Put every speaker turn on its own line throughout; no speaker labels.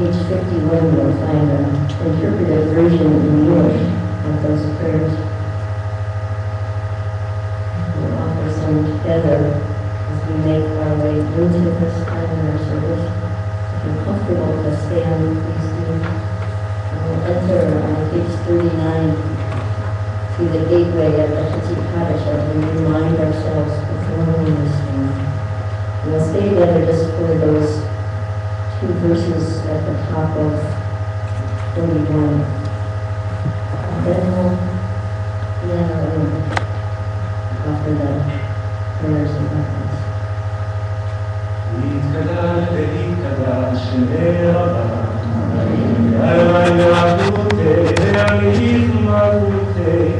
Page 51, you'll find an interpretive version in English of those prayers. We'll offer some together as we make our way into this time in our service. If you're comfortable to stand, please do. We'll enter on page 39 through the gateway at the Hatzi Kaddish as we remind ourselves of loneliness stand. We'll stay together just for those two verses at the top of 41. And then we'll be on our own offer the prayers and weapons.
להתקדש ולהתקדש שמי רבה. אלוהי מלכותי, ואמיתית מלכותי,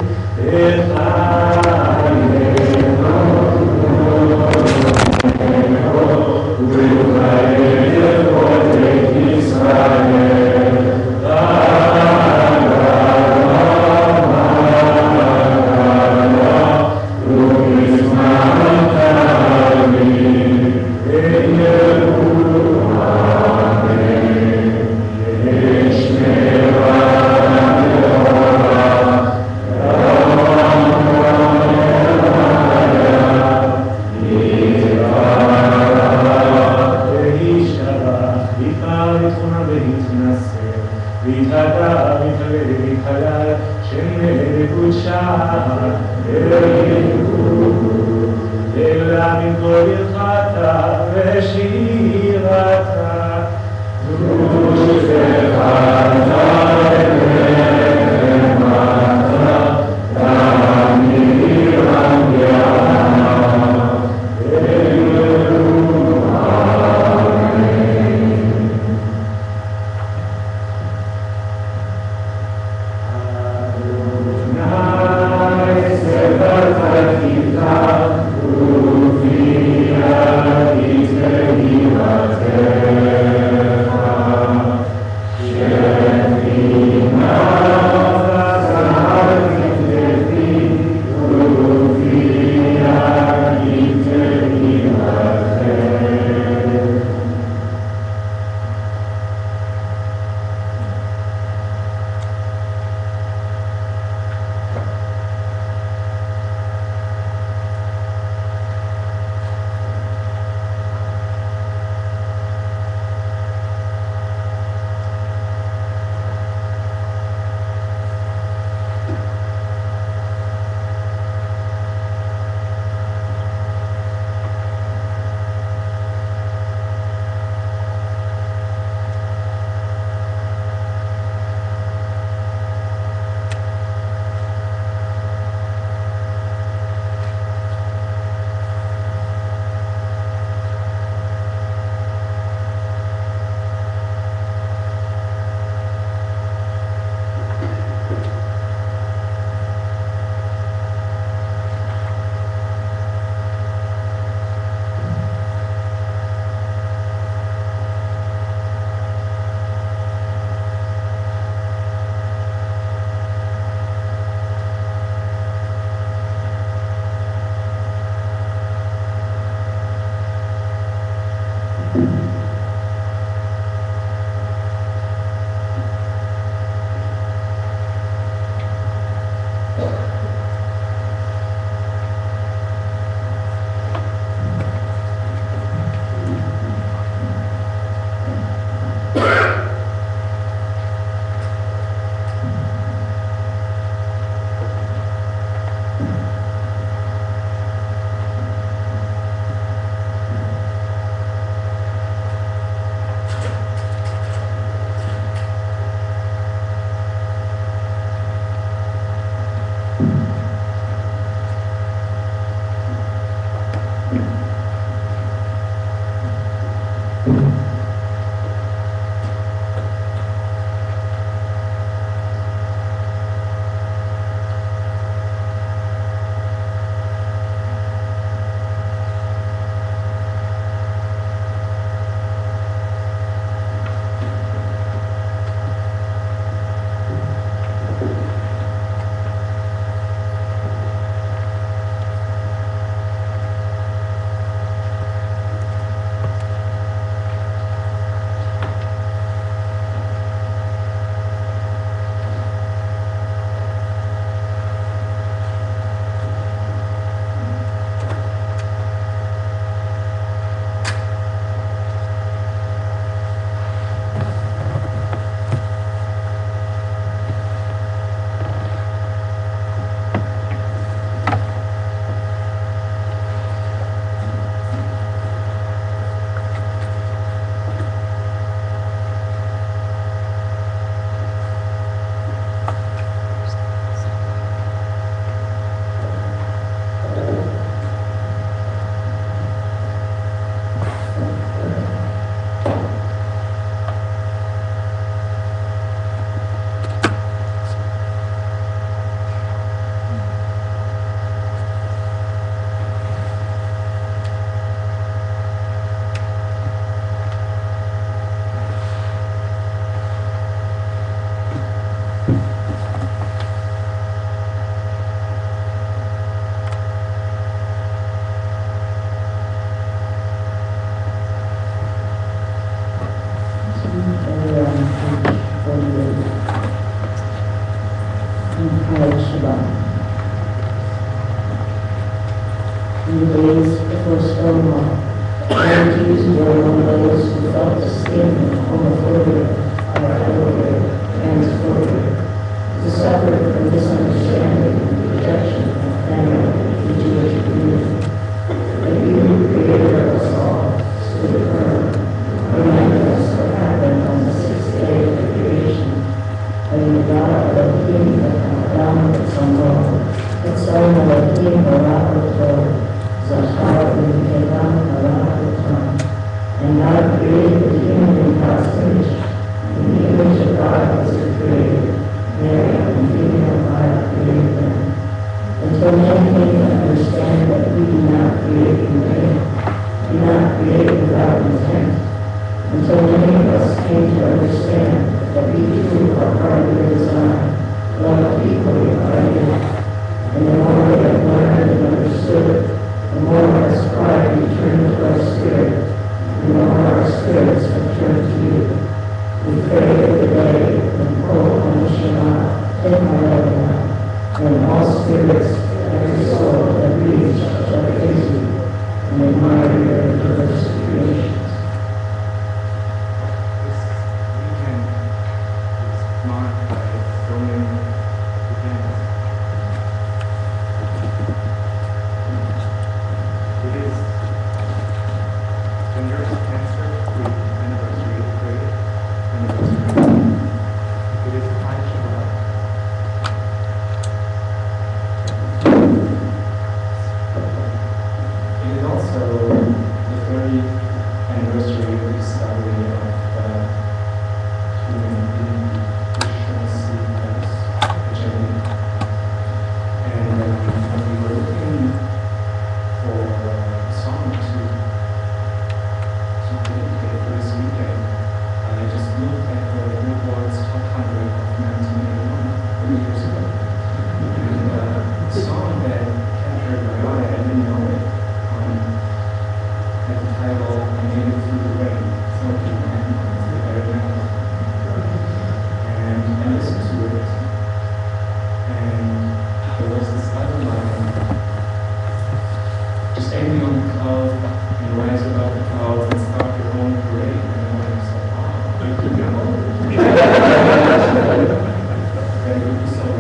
Savior.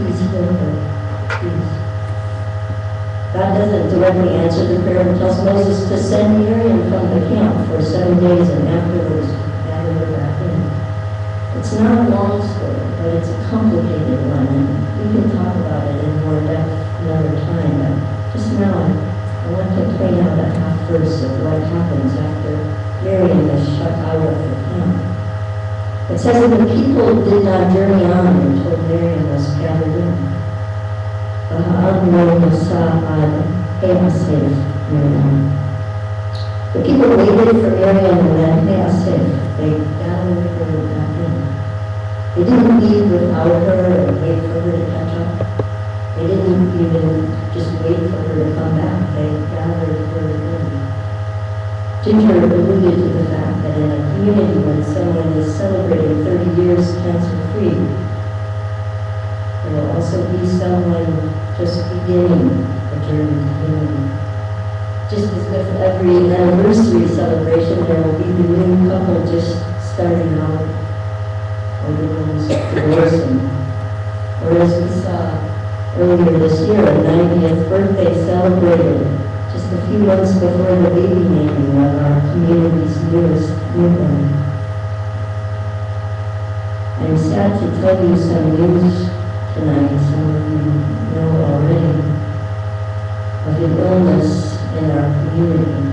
Please her,
please. God doesn't directly answer the prayer and tells Moses to send Miriam from the camp for seven days and afterwards gather her back in. It's not a long story, but it's a complicated one, and we can talk about it in more depth another time. But just now, I, I want to point out a half verse of what happens after Miriam is shut out of the camp. It says that the people did not journey on until Miriam was gathered in. Uh, Miriam. The people waited for Miriam and then Heasef. They gathered her back in. They didn't leave without her and wait for her to catch up. They didn't even just wait for her to come back. They gathered her. Ginger alluded to the fact that in a community when someone is celebrating 30 years cancer-free, there will also be someone just beginning a journey to healing. Just as with every anniversary celebration, there will be the new couple just starting out, or the ones divorcing. Or as we saw earlier this year, a 90th birthday celebrated just a few months before the baby naming of our community's newest newborn. I'm sad to tell you some news tonight, some of you know already, of an illness in our community.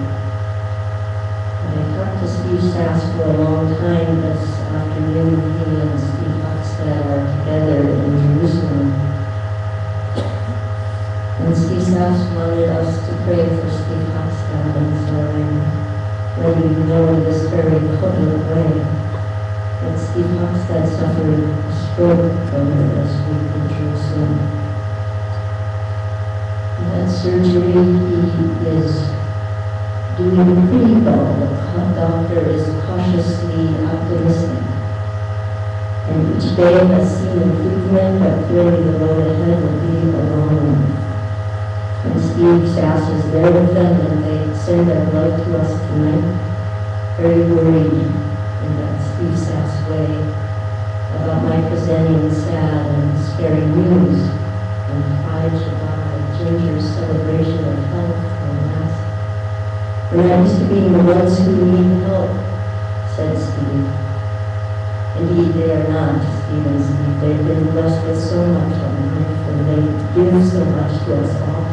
I talked to Steve Sass for a long time this afternoon. He and Steve Hochstad are together in Jerusalem. And Sass wanted us to pray for Steve Hochstad, and so I'm letting know in this very public way that Steve Hochstad suffered a stroke earlier this week in Jerusalem. He had surgery, he is doing pretty well. The doctor is cautiously optimistic. And each day has seen improvement, but clearly the road ahead will be a long one. And Steve Sass is there with them, and they send their love to us tonight. Very worried in that Steve Sass way about my presenting sad and scary news and Pride Shabbat, Ginger's celebration of health and last. We're not used to being the ones who need help, said Steve. Indeed, they are not, Steve and They've been blessed with so much of life, and they give so much to us all.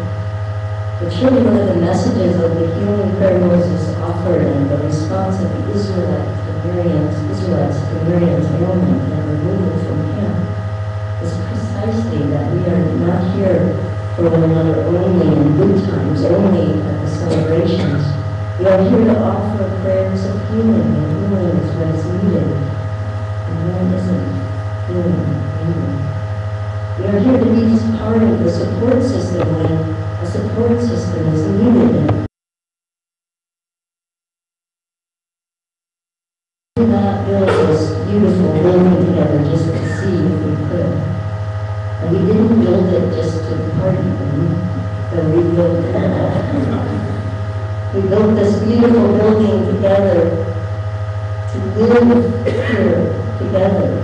But surely one of the messages of the healing prayer Moses offered and the response of the Israelites to Miriam's, Israelites to Miriam's ailment and removal from him is precisely that we are not here for one another only in good times, only at the celebrations. We are here to offer prayers of healing, and healing is what is needed. And isn't healing needed? We are here to be part of the support system when support system is needed. We did not build this beautiful building together just to see if we could. And we didn't build it just to party but we built it. We built this beautiful building together to live here together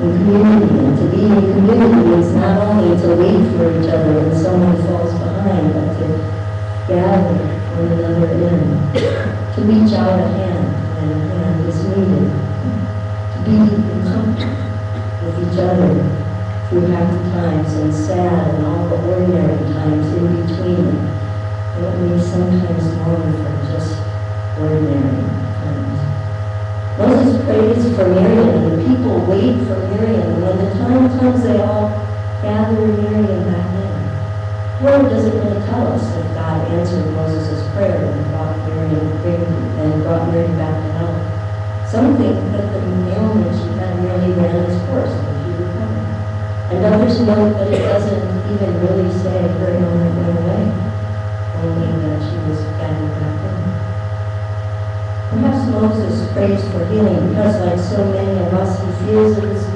in community. And to be in community is not only to wait for each other when someone falls behind, but to gather one another in, to reach out a hand when a hand is needed, to be in comfort with each other through happy times and sad and all the ordinary times in between. What we sometimes long for just ordinary times. Moses prays for Miriam, and the people wait for Miriam. And when the time comes, they all gather Miriam back in. The Lord doesn't really tell us that God answered Moses' prayer and brought Miriam and brought Miriam back to health. Some think that the ailment had merely ran its course and she recovered. And others note that it doesn't even really say her ailment went away, only that she was gathered back in. Perhaps Moses prays for healing because like so many of us, he feels it is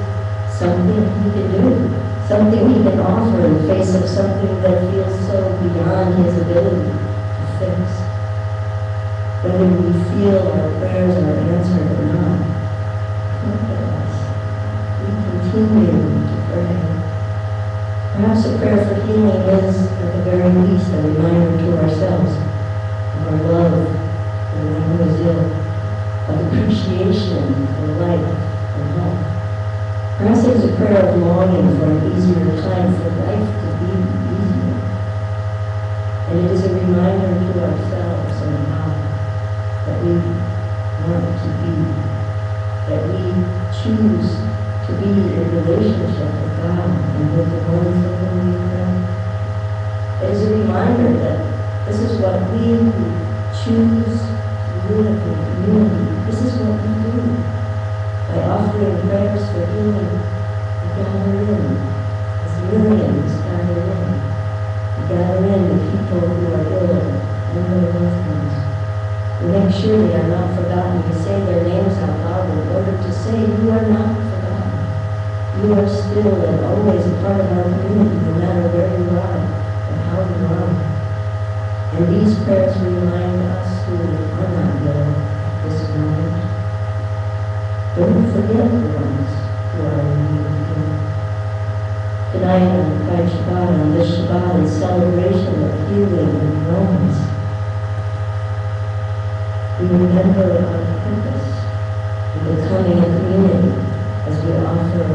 something he can do, something he can offer in the face of something that feels so beyond his ability to fix. Whether we feel our prayers are answered or not, look at us. We continue to pray. Perhaps a prayer for healing is, at the very least, a reminder to ourselves of our love for the one who is ill, of appreciation for life. Perhaps it is a prayer of longing for an easier time, for life to be easier. And it is a reminder to ourselves and God that we want to be, that we choose to be in relationship with God and with the one for whom we pray. It is a reminder that this is what we choose to in community, this is what we do. By offering prayers for healing, we gather in, as millions gather in. We gather in the people who are ill and their loved ones. We make sure they are not forgotten. We say their names out loud in order to say, you are not forgotten. You are still and always a part of our community, no matter where you are and how you are. And these prayers remind us who are not ill at this moment. Don't forget the ones who are in need of healing. Tonight on Pride Shabbat, on this Shabbat, in celebration of healing and wellness, we remember our purpose in becoming a community as we offer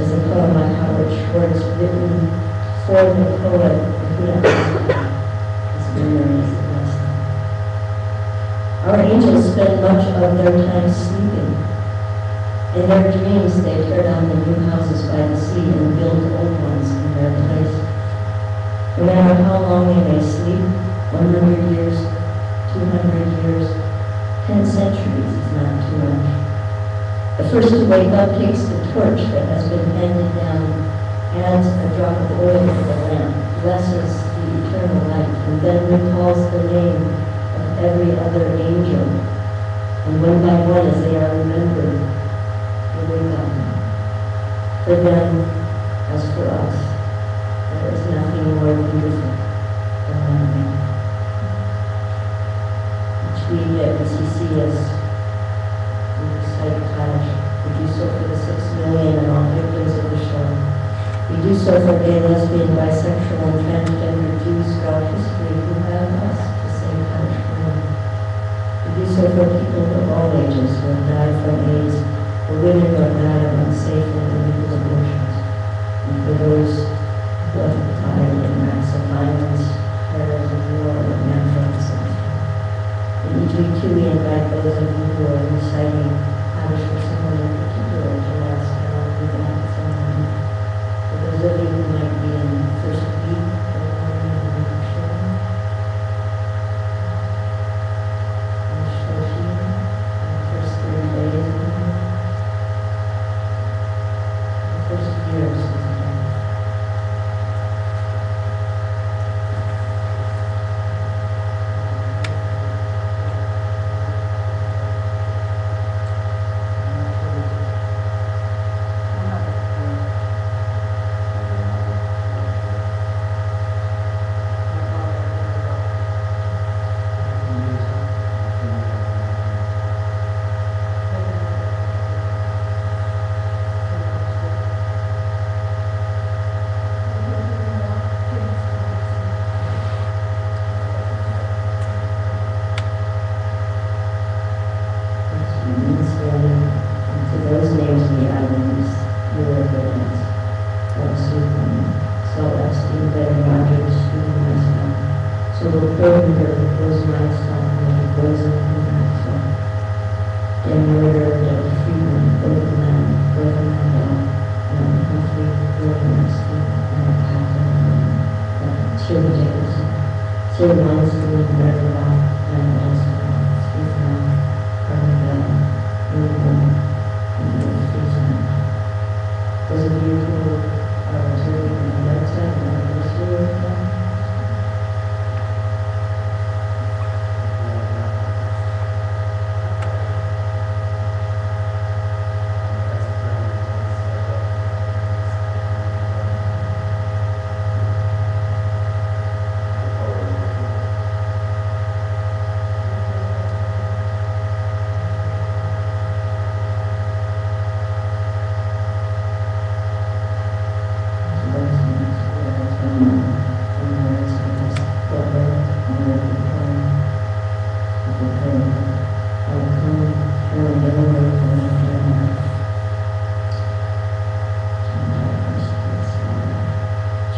is a poem by Howard Schwartz written for the poet Amichai. His memory is the best. Our angels spend much of their time sleeping. In their dreams, they tear down the new houses by the sea and build old ones in their place. No matter how long they may sleep, 100 years, 200 years, 10 centuries is not too much. The first to wake up takes the torch that has been handed down, adds a drop of oil to the lamp, blesses the eternal light, and then recalls the name of every other angel. And one by one, as they are remembered, they wake up. For them, as for us, there is nothing more beautiful than that man. Each week at BCCS, we recite Kaddish. We do so for the six million and all victims of the Shoah. We do so for gay, lesbian, bisexual, and transgender Jews throughout history who have asked to for them. We do so for people of all ages who have died from AIDS, mercy upon me, so as to bear martyrs to myself. So the perjurer was myself when it was upon myself. The murder of the freedom of the man, of the dog, and of the free wilderness, and
the path of the children, the my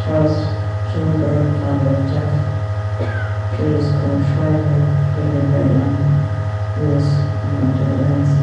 trust true love from the death. Please confirm me in the name. Yes, my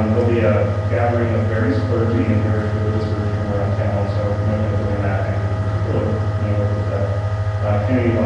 Um, there'll be a gathering of various clergy and various religious groups from around town, so we're doing uh, that and we'll, you know,
with the uh, community